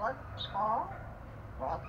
What? tall, What?